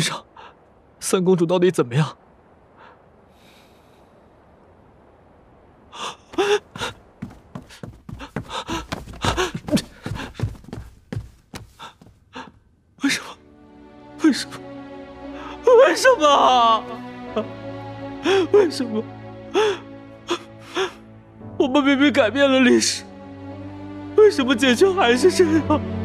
君上，三公主到底怎么样？为什么？为什么？为什么？为什么？我们明明改变了历史，为什么结局还是这样？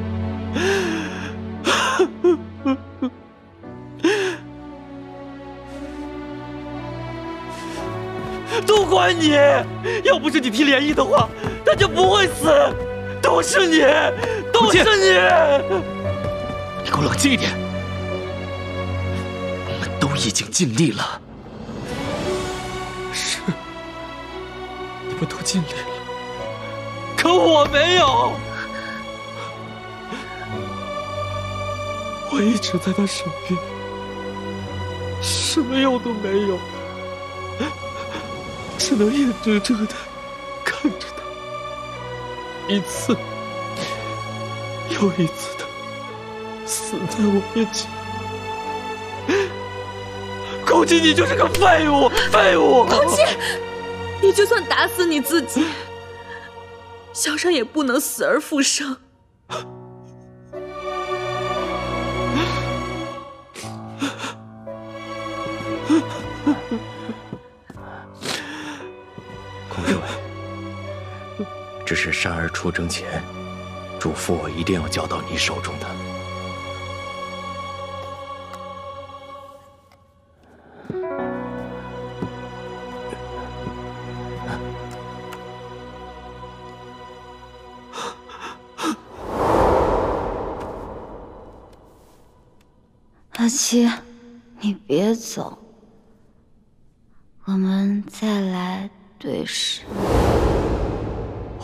你！要不是你提涟漪的话，他就不会死。都是你，都是你！你给我冷静一点。我们都已经尽力了。是，你们都尽力了，可我没有。我一直在他身边，什么用都没有，只能眼睁睁的看着他一次又一次的死在我面前。空气，你就是个废物，废物！空气，你就算打死你自己，小山也不能死而复生。是珊儿出征前，嘱咐我一定要交到你手中的。阿七，你别走，我们再来对视。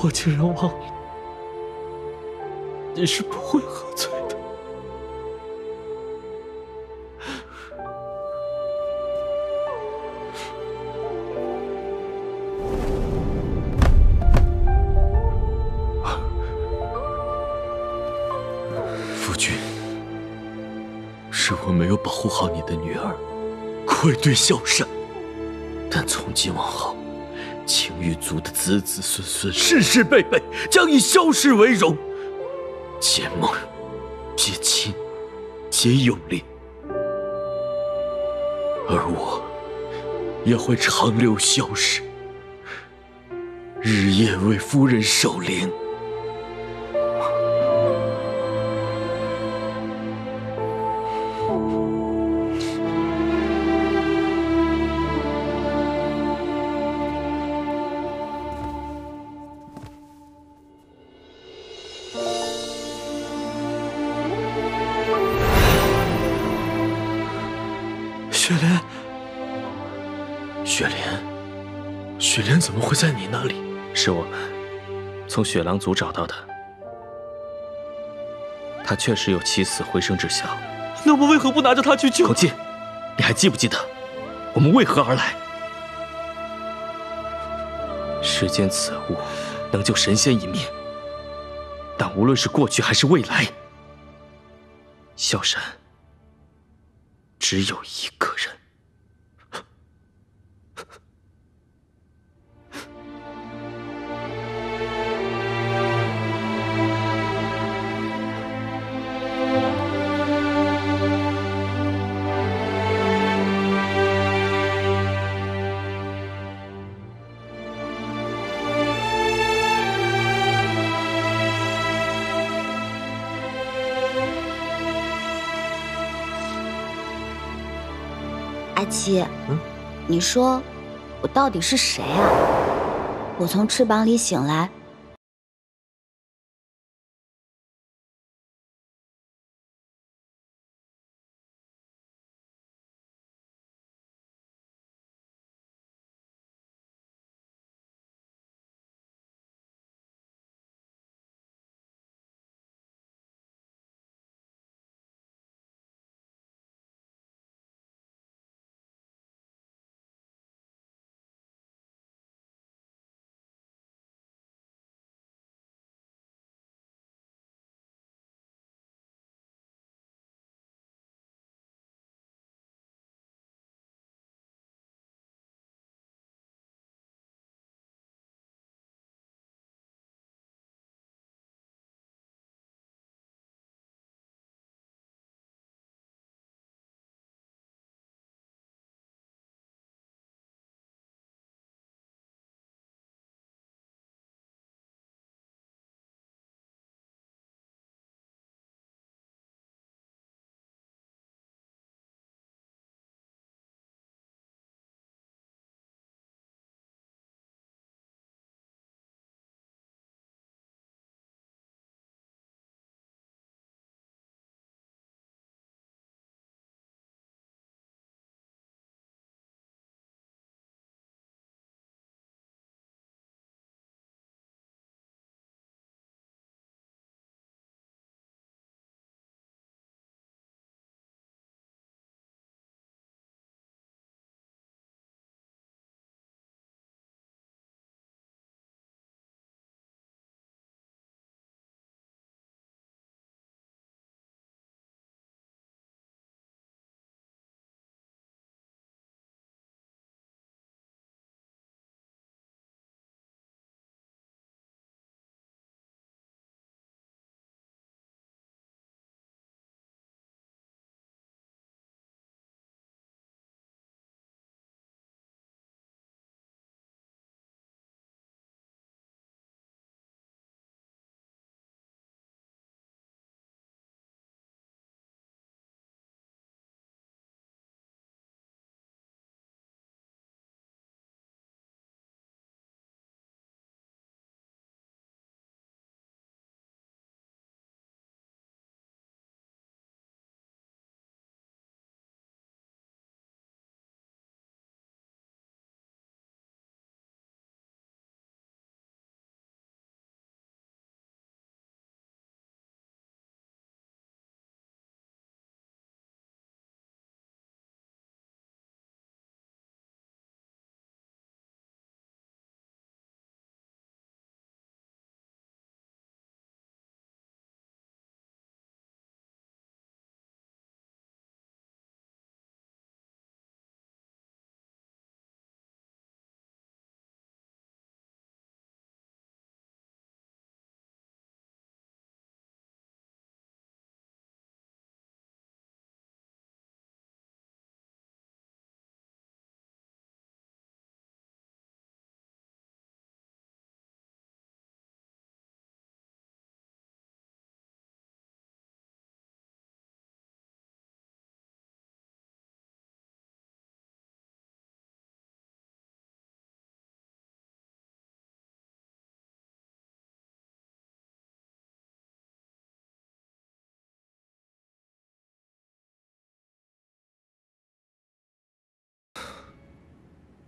我竟然忘了，你是不会喝醉的。夫君，是我没有保护好你的女儿，愧对萧山。但从今往后，青玉族的子子孙孙、世世辈辈将以萧氏为荣，结盟、结亲、结永烈，而我也会长留萧氏，日夜为夫人守灵。是我从雪狼族找到的，他确实有起死回生之效。那我们为何不拿着他去救？孔进，你还记不记得我们为何而来？世间此物能救神仙一命，但无论是过去还是未来，萧山只有一个人。七，嗯，你说我到底是谁啊？我从翅膀里醒来，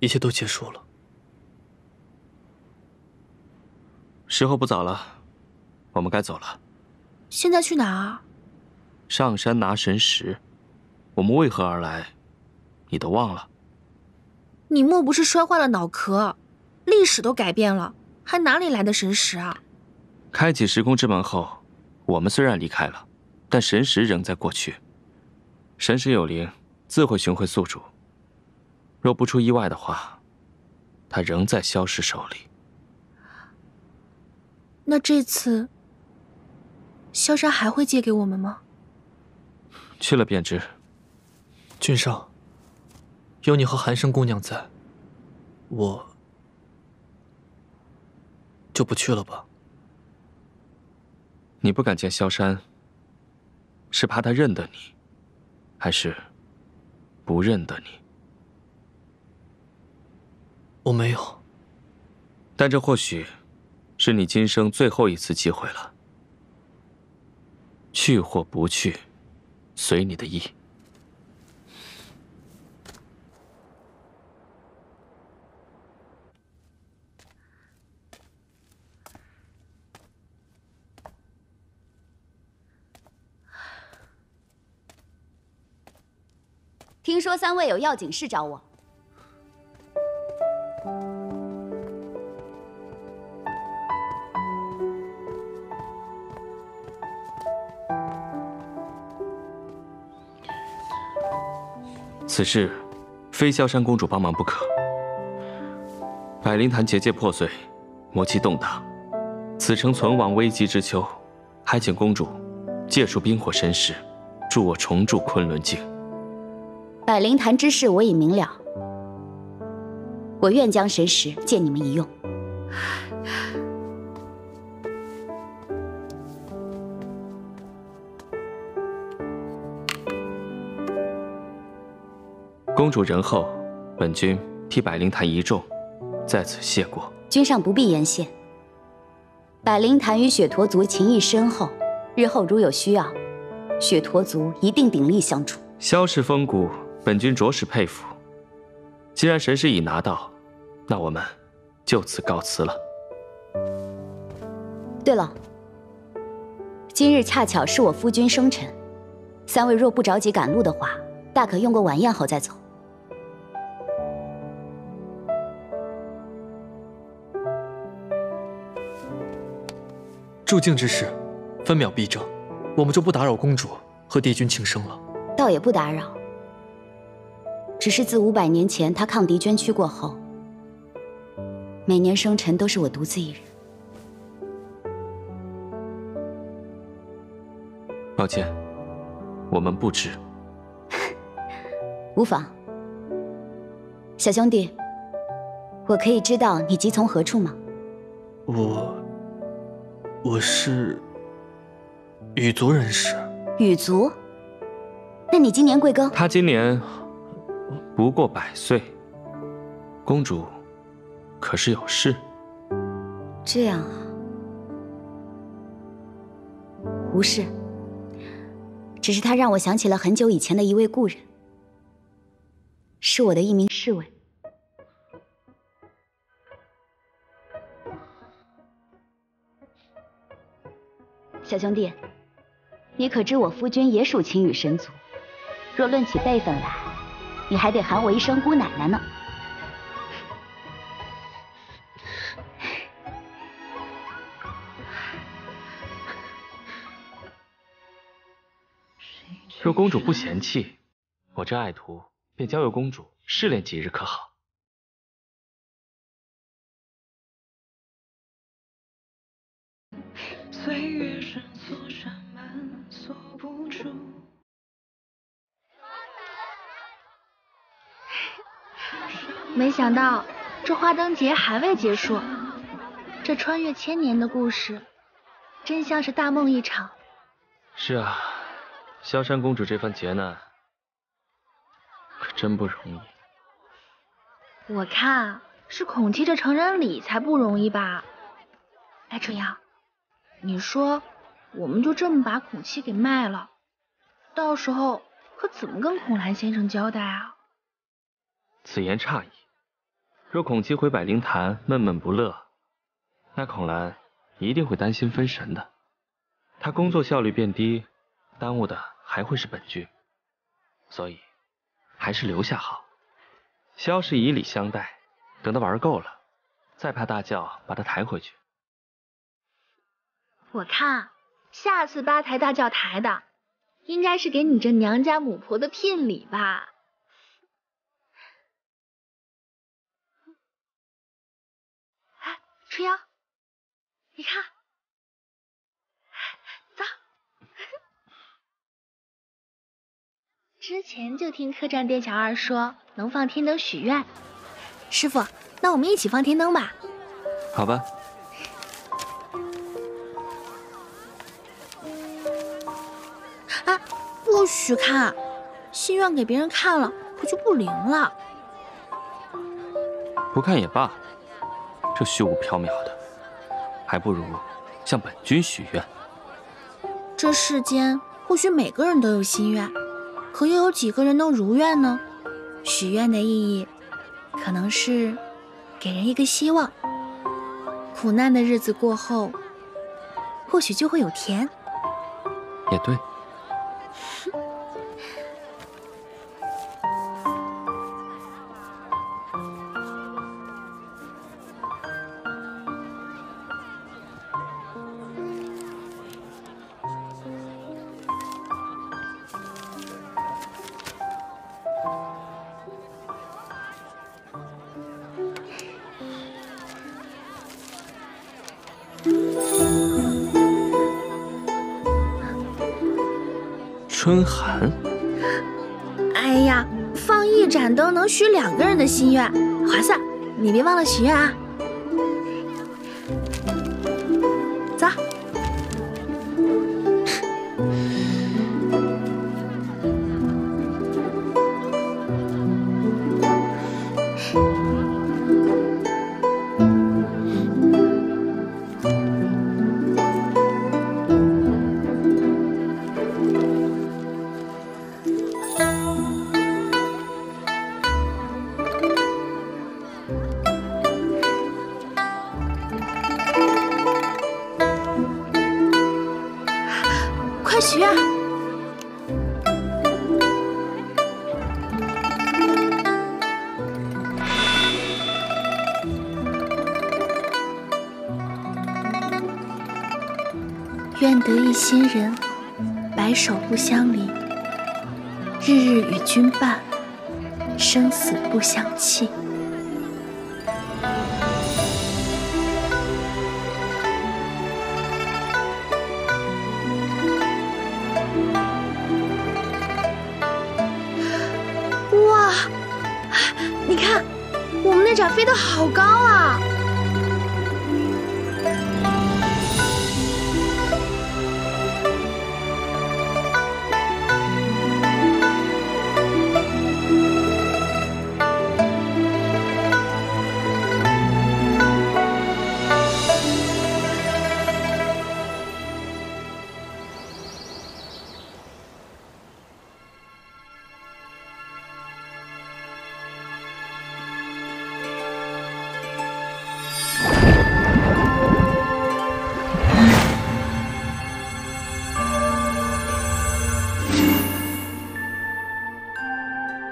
一切都结束了。时候不早了，我们该走了。现在去哪儿？上山拿神石。我们为何而来，你都忘了？你莫不是摔坏了脑壳？历史都改变了，还哪里来的神石啊？开启时空之门后，我们虽然离开了，但神石仍在过去。神石有灵，自会寻回宿主。若不出意外的话，他仍在萧氏手里。那这次，萧山还会借给我们吗？去了便知。君上，有你和寒生姑娘在，我就不去了吧。你不敢见萧山，是怕他认得你，还是不认得你？我没有。但这或许是你今生最后一次机会了。去或不去，随你的意。听说三位有要紧事找我。此事非萧山公主帮忙不可。百灵坛结界破碎，魔气动荡，此城存亡危机之秋，还请公主借出冰火神石，助我重筑昆仑镜。百灵坛之事我已明了，我愿将神石借你们一用。公主仁厚，本君替百灵坛一众在此谢过。君上不必言谢。百灵坛与雪驼族情谊深厚，日后如有需要，雪驼族一定鼎力相助。萧氏风骨。本君着实佩服。既然神石已拿到，那我们就此告辞了。对了，今日恰巧是我夫君生辰，三位若不着急赶路的话，大可用过晚宴后再走。入境之事，分秒必争，我们就不打扰公主和帝君庆生了。倒也不打扰。只是自五百年前他抗敌捐躯过后，每年生辰都是我独自一人。抱歉，我们不知。无妨。小兄弟，我可以知道你急从何处吗？我，我是羽族人士。羽族？那你今年贵庚？他今年。不过百岁，公主可是有事？这样啊，无事，只是他让我想起了很久以前的一位故人，是我的一名侍卫。小兄弟，你可知我夫君也属青羽神族？若论起辈分来。你还得喊我一声姑奶奶呢。若公主不嫌弃，我这爱徒便交由公主试炼几日，可好？想到这花灯节还未结束，这穿越千年的故事，真像是大梦一场。是啊，萧山公主这番劫难，可真不容易。我看是孔七这成人礼才不容易吧？哎，春阳，你说我们就这么把孔七给卖了，到时候可怎么跟孔兰先生交代啊？此言差矣。若孔七回百灵坛闷闷不乐，那孔兰一定会担心分神的。他工作效率变低，耽误的还会是本君。所以，还是留下好。萧氏以礼相待，等他玩够了，再派大轿把他抬回去。我看下次八抬大轿抬的，应该是给你这娘家母婆的聘礼吧。哎，春瑶，你看，走。之前就听客栈店小二说能放天灯许愿，师傅，那我们一起放天灯吧。好吧。不许看，心愿给别人看了，不就不灵了？不看也罢，这虚无缥缈的，还不如向本君许愿。这世间或许每个人都有心愿，可又有几个人能如愿呢？许愿的意义，可能是给人一个希望，苦难的日子过后，或许就会有甜。也对。心愿，划算！你别忘了许愿啊。白首不相离，日日与君伴，生死不相弃。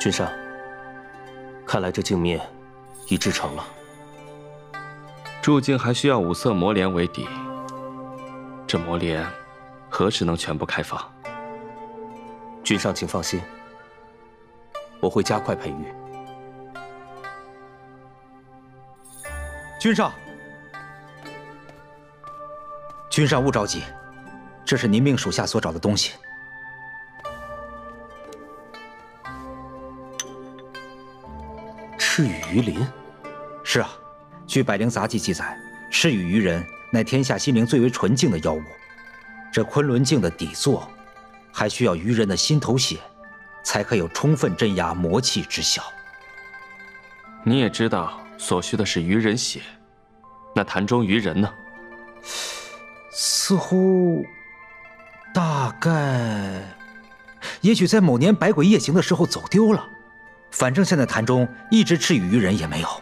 君上，看来这镜面已制成了。铸镜还需要五色魔莲为底，这魔莲何时能全部开放？君上请放心，我会加快培育。君上，君上勿着急，这是您命属下所找的东西。赤羽鱼鳞，是啊，据《百灵杂记》记载，赤羽鱼人乃天下心灵最为纯净的妖物。这昆仑镜的底座，还需要鱼人的心头血，才可有充分镇压魔气之效。你也知道，所需的是鱼人血，那潭中鱼人呢？似乎，大概，也许在某年百鬼夜行的时候走丢了。反正现在潭中一直赤羽鱼人也没有。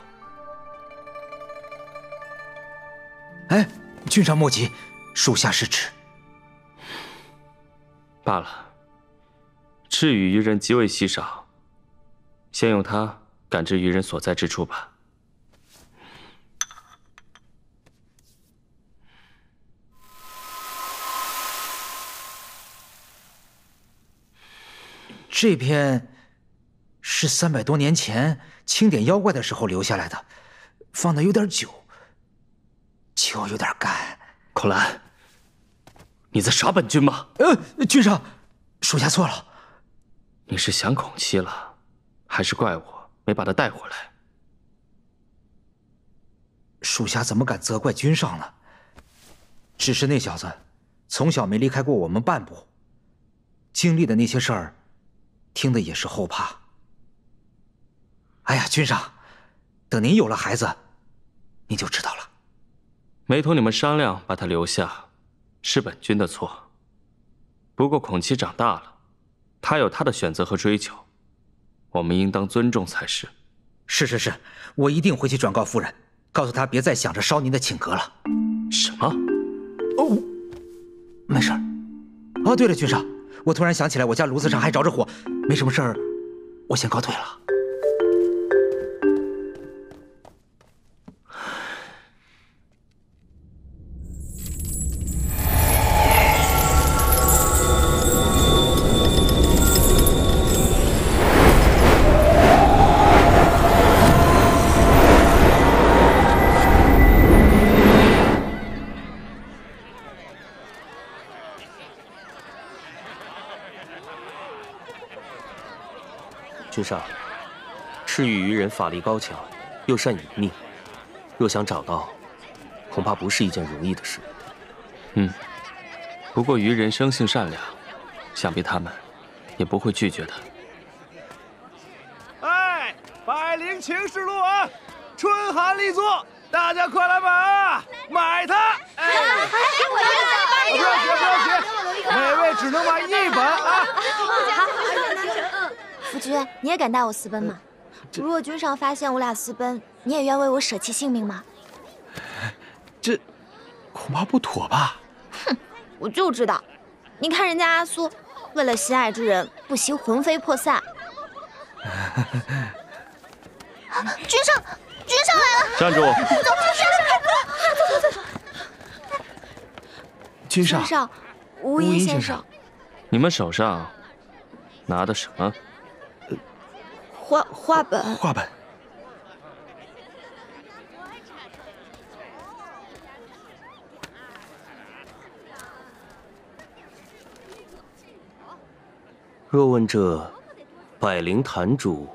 哎，君上莫急，属下失职。罢了，赤羽鱼人极为稀少，先用它感知鱼人所在之处吧。这篇。是三百多年前清点妖怪的时候留下来的，放的有点久，酒有点干。孔兰，你在耍本君吗？呃，君上，属下错了。你是想孔七了，还是怪我没把他带回来？属下怎么敢责怪君上呢？只是那小子从小没离开过我们半步，经历的那些事儿。听的也是后怕。哎呀，君上，等您有了孩子，您就知道了。没同你们商量把他留下，是本君的错。不过孔七长大了，他有他的选择和追求，我们应当尊重才是。是是是，我一定回去转告夫人，告诉她别再想着烧您的寝阁了。什么？哦，没事。哦，对了，君上。我突然想起来，我家炉子上还着着火，没什么事儿，我先告退了。君上，赤羽愚人法力高强，又善隐匿，若想找到，恐怕不是一件容易的事。嗯，不过愚人生性善良，想必他们也不会拒绝的。哎，百灵情事录啊，春寒力作，大家快来买啊，买它！哎，我要不要急，不要急，每位只能买一本啊。夫君，你也敢带我私奔吗？如若君上发现我俩私奔，你也愿为我舍弃性命吗？这恐怕不妥吧？哼，我就知道，你看人家阿苏，为了心爱之人，不惜魂飞魄散。君上，君上来了！站住！走，君上，走走走。君上，君上，无音先生，你们手上拿的什么？画画本，画本。若问这百灵坛主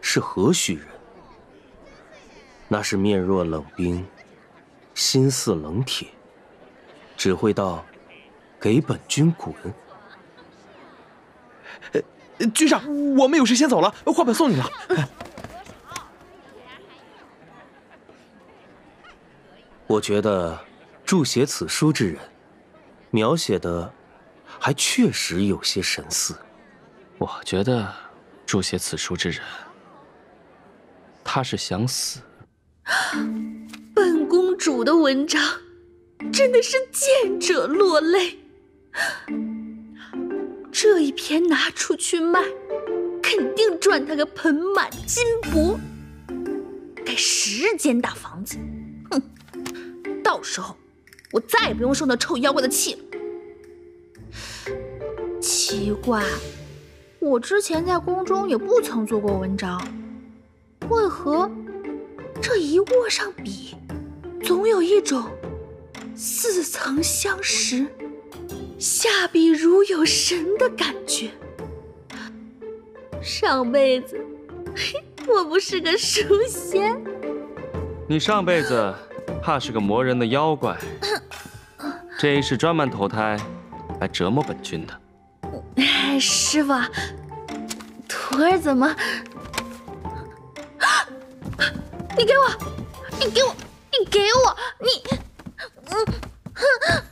是何许人？那是面若冷冰，心似冷铁，只会道给本君滚。君上，我们有事先走了，画本送你了。我觉得注写此书之人，描写的还确实有些神似。我觉得注写此书之人，他是想死。本公主的文章真的是见者落泪。这一篇拿出去卖，肯定赚他个盆满金钵，盖十间大房子。哼，到时候我再也不用受那臭妖怪的气了。奇怪，我之前在宫中也不曾做过文章，为何这一握上笔，总有一种似曾相识？下笔如有神的感觉。上辈子 我不是个书仙，你上辈子怕是个磨人的妖怪，这一世专门投胎来折磨本君的。哎师傅，徒儿怎么？你给我，你给我，你给我，你，嗯，哼。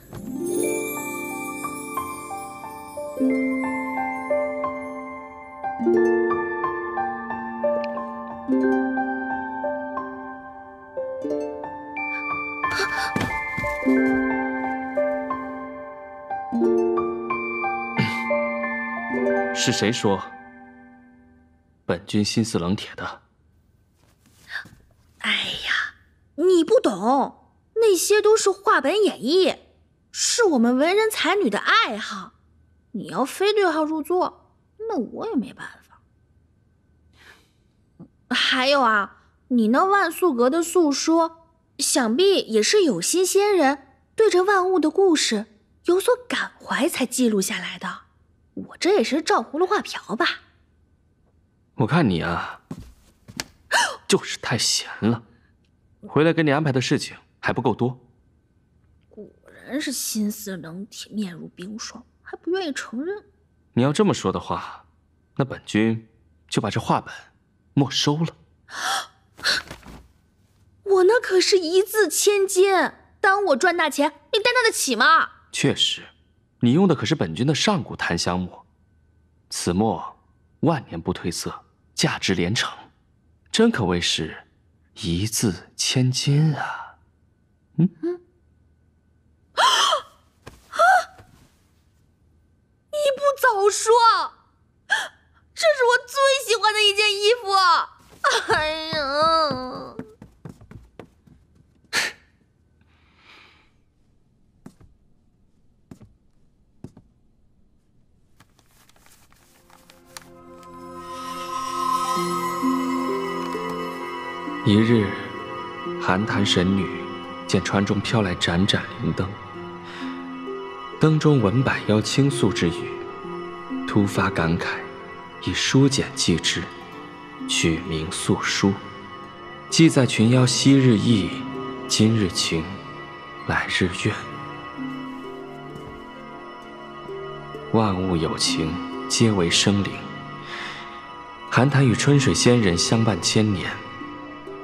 是谁说本君心思冷铁的？哎呀，你不懂，那些都是话本演绎，是我们文人才女的爱好。你要非对号入座，那我也没办法。还有啊，你那万素阁的诉说，想必也是有心仙人对这万物的故事有所感怀才记录下来的。我这也是照葫芦画瓢吧？我看你啊，就是太闲了，回来给你安排的事情还不够多。果然是心思冷铁，面如冰霜。还不愿意承认。你要这么说的话，那本君就把这画本没收了。我那可是一字千金，当我赚大钱，你担待得起吗？确实，你用的可是本君的上古檀香木，此墨万年不褪色，价值连城，真可谓是一字千金啊！嗯嗯。早说！这是我最喜欢的一件衣服。哎呀！一日，寒潭神女见船中飘来盏盏灵灯，灯中闻百妖倾诉之语。突发感慨，以书简记之，取名素书。记载群妖昔日意，今日情，来日愿。万物有情，皆为生灵。寒潭与春水仙人相伴千年，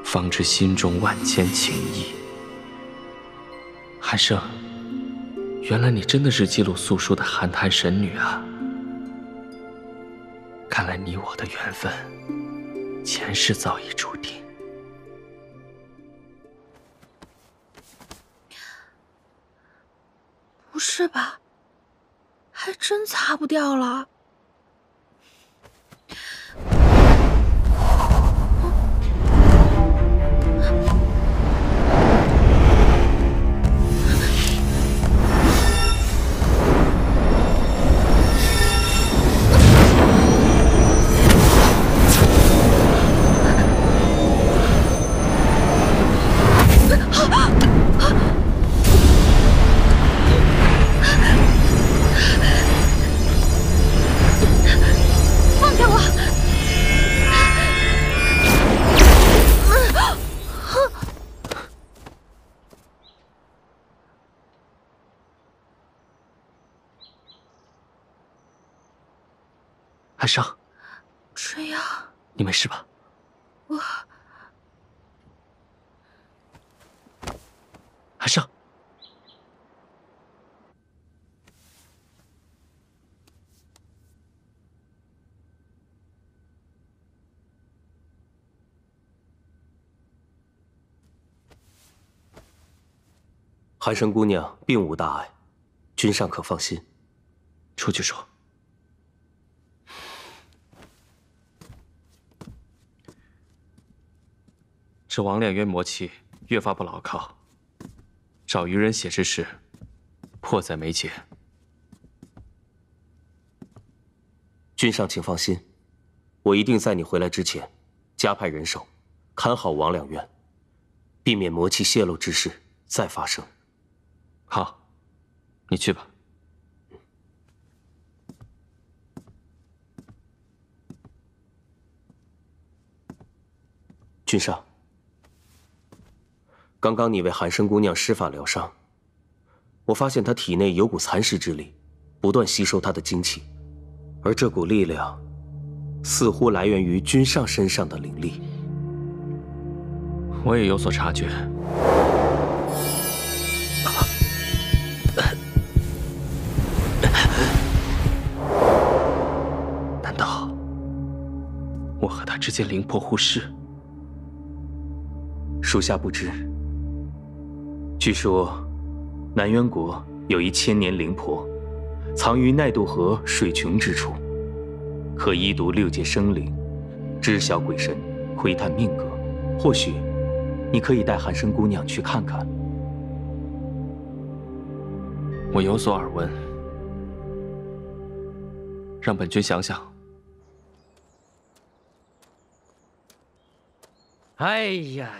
方知心中万千情意。寒生，原来你真的是记录素书的寒潭神女啊！看来你我的缘分，前世早已注定。不是吧？还真擦不掉了。寒生姑娘并无大碍，君上可放心。出去说。这王炼渊魔气越发不牢靠，找愚人写之事迫在眉睫。君上请放心，我一定在你回来之前加派人手看好王两院，避免魔气泄露之事再发生。好，你去吧。君上。刚刚你为寒生姑娘施法疗伤，我发现她体内有股蚕食之力，不断吸收她的精气，而这股力量似乎来源于君上身上的灵力。我也有所察觉。之间灵魄互斥？属下不知。据说，南渊国有一千年灵婆，藏于奈渡河水穷之处。可一读六界生灵，知晓鬼神，窥探命格。或许，你可以带寒生姑娘去看看。我有所耳闻，让本君想想。哎呀，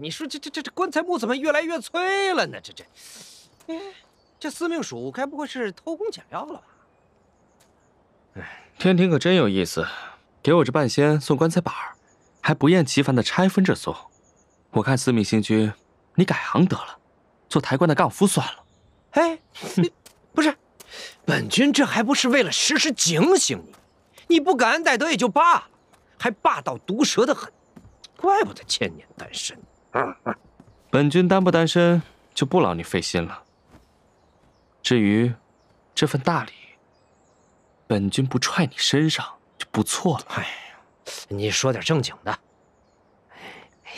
你说这这这这棺材木怎么越来越脆了呢？这这，哎，这司命鼠该不会是偷工减料了吧？哎，天庭可真有意思，给我这半仙送棺材板还不厌其烦的拆分着送。我看司命星君，你改行得了，做抬棺的杠夫算了。哎，不是，本君这还不是为了时时警醒你？你不感恩戴德也就罢了，还霸道毒舌的很。怪不得千年单身。本君单不单身就不劳你费心了。至于这份大礼，本君不踹你身上就不错了。哎呀，你说点正经的，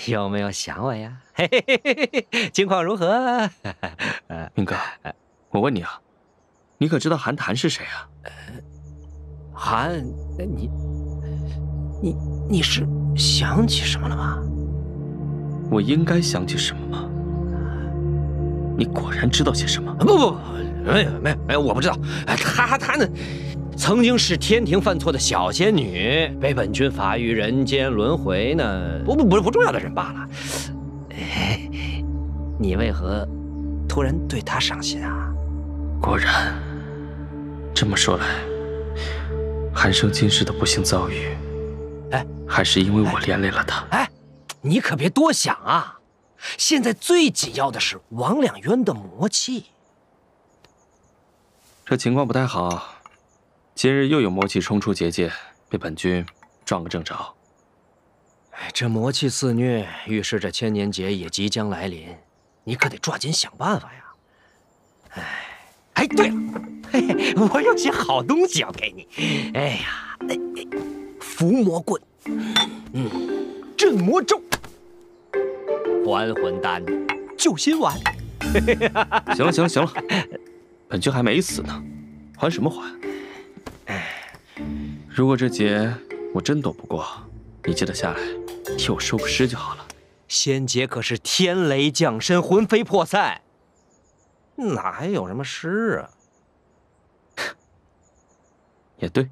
有没有想我呀？嘿嘿嘿嘿嘿情况如何？明哥，我问你啊，你可知道韩谈是谁啊？韩，你，你，你是？想起什么了吗？我应该想起什么吗？你果然知道些什么？不不不，没有没有没有，我不知道。她她呢，曾经是天庭犯错的小仙女，被本君罚于人间轮回呢。不不不不重要的人罢了。你为何突然对她上心啊？果然，这么说来，寒生今世的不幸遭遇。哎，还是因为我连累了他。哎，你可别多想啊！现在最紧要的是王两渊的魔气。这情况不太好，今日又有魔气冲出结界，被本君撞个正着。哎，这魔气肆虐，预示着千年劫也即将来临，你可得抓紧想办法呀！哎，哎，对了，嘿嘿，我有些好东西要给你。哎呀，哎哎。伏魔棍，嗯，镇魔咒，还魂丹，救心丸。行了行了行了，本君还没死呢，还什么还？哎，如果这劫我真躲不过，你记得下来替我收个尸就好了。仙劫可是天雷降身，魂飞魄散，哪还有什么尸啊？也对。